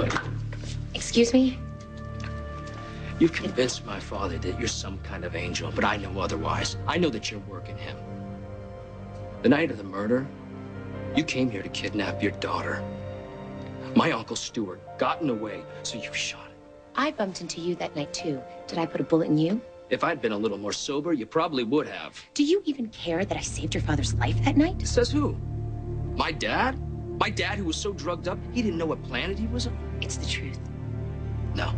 Good. Excuse me? You've convinced my father that you're some kind of angel, but I know otherwise. I know that you're working him. The night of the murder, you came here to kidnap your daughter. My Uncle Stuart got in the way, so you shot him. I bumped into you that night, too. Did I put a bullet in you? If I'd been a little more sober, you probably would have. Do you even care that I saved your father's life that night? Says who? My dad? My dad who was so drugged up, he didn't know what planet he was on? It's the truth. No.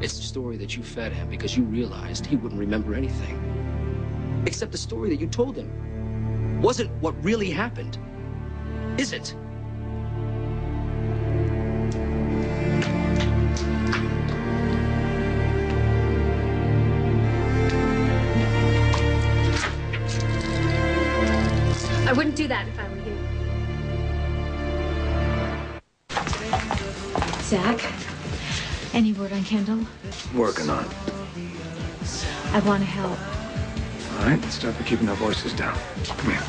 It's the story that you fed him because you realized he wouldn't remember anything. Except the story that you told him. Wasn't what really happened. Is it? Zach, any word on Kendall? Working on it. I want to help. All right, let's start by keeping our voices down. Come here.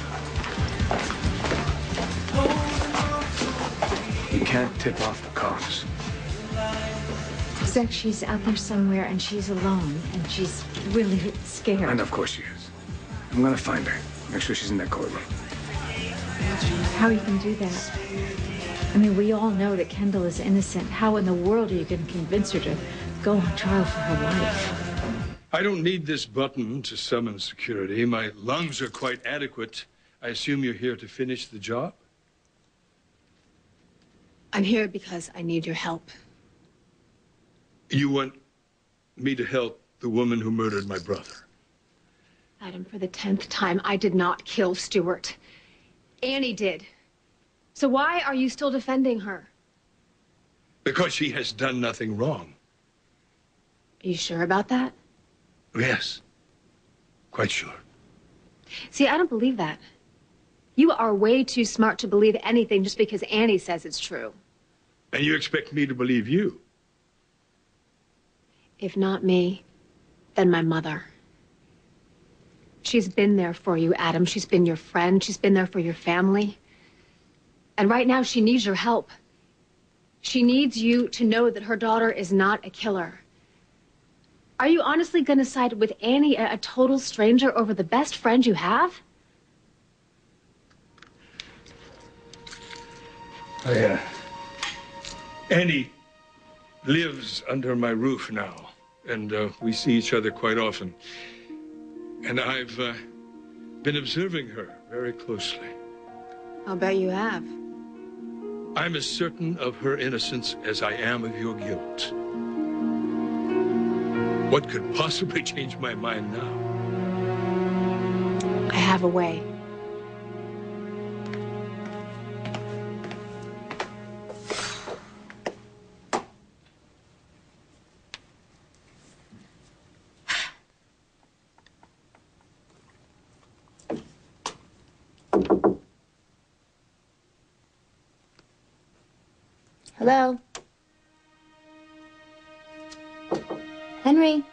You can't tip off the cops. Zach, she's out there somewhere and she's alone and she's really scared. And of course she is. I'm gonna find her. Make sure she's in that courtroom. How you can do that? I mean, we all know that Kendall is innocent. How in the world are you going to convince her to go on trial for her life? I don't need this button to summon security. My lungs are quite adequate. I assume you're here to finish the job? I'm here because I need your help. You want me to help the woman who murdered my brother? Adam, for the tenth time, I did not kill Stuart. Annie did. So why are you still defending her? Because she has done nothing wrong. Are you sure about that? Yes. Quite sure. See, I don't believe that. You are way too smart to believe anything just because Annie says it's true. And you expect me to believe you? If not me, then my mother. She's been there for you, Adam. She's been your friend. She's been there for your family. And right now, she needs your help. She needs you to know that her daughter is not a killer. Are you honestly going to side with Annie, a, a total stranger, over the best friend you have? I, uh, Annie lives under my roof now, and uh, we see each other quite often. And I've uh, been observing her very closely. I'll bet you have. I'm as certain of her innocence as I am of your guilt. What could possibly change my mind now? I have a way. Hello? Henry?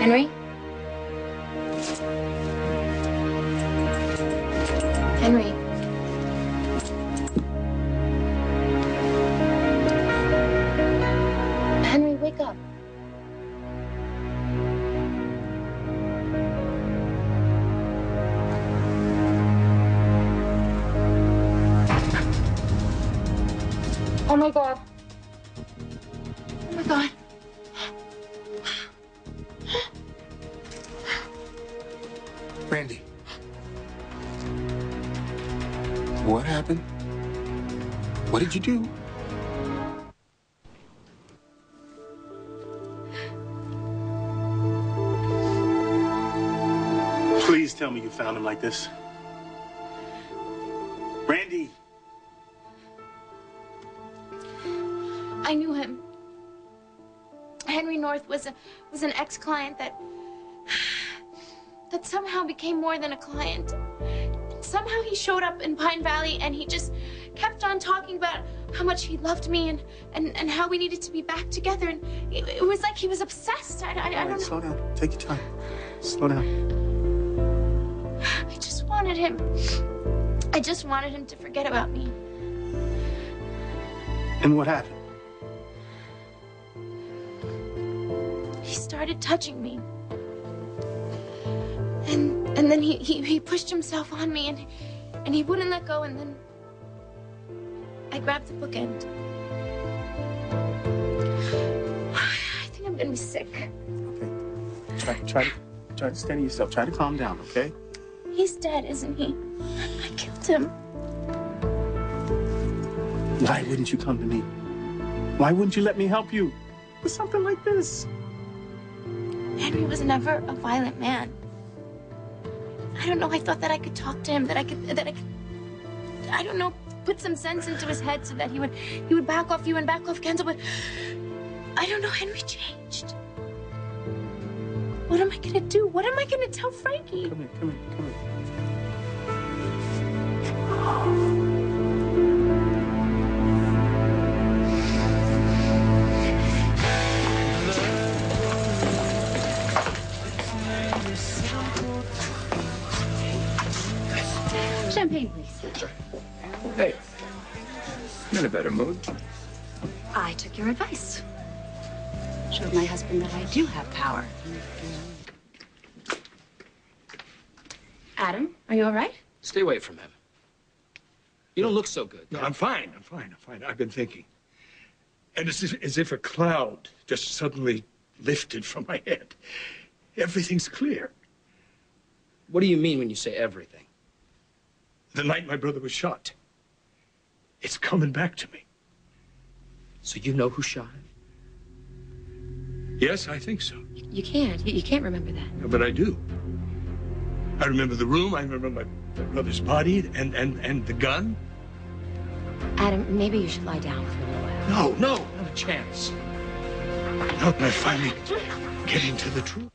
Henry? Oh my god. Oh my god. Randi. What happened? What did you do? Please tell me you found him like this. I knew him. Henry North was a was an ex-client that that somehow became more than a client. Somehow he showed up in Pine Valley and he just kept on talking about how much he loved me and and, and how we needed to be back together and it, it was like he was obsessed. I, I, I don't right, know. slow down. Take your time. Slow down. I just wanted him. I just wanted him to forget about me. And what happened? He started touching me. And and then he, he, he pushed himself on me and and he wouldn't let go and then I grabbed the bookend. I think I'm gonna be sick. Okay. Try, try, to, try to steady yourself. Try to calm down, okay? He's dead, isn't he? I killed him. Why wouldn't you come to me? Why wouldn't you let me help you with something like this? Henry was never a violent man. I don't know. I thought that I could talk to him, that I could, that I could, I don't know, put some sense into his head so that he would, he would back off you and back off Kendall. But I don't know. Henry changed. What am I gonna do? What am I gonna tell Frankie? Come here, come here, come here. Hey, I'm in a better mood. I took your advice. Showed my husband that I do have power. Adam, are you all right? Stay away from him. You don't look so good. No, I'm fine. I'm fine. I'm fine. I've been thinking. And it's as, as if a cloud just suddenly lifted from my head. Everything's clear. What do you mean when you say everything? The night my brother was shot. It's coming back to me. So you know who shot him? Yes, I think so. You can't. You, you can't remember that. No, But I do. I remember the room. I remember my, my brother's body and, and, and the gun. Adam, maybe you should lie down for a little while. No, no, not a chance. Not when I finally get into the truth.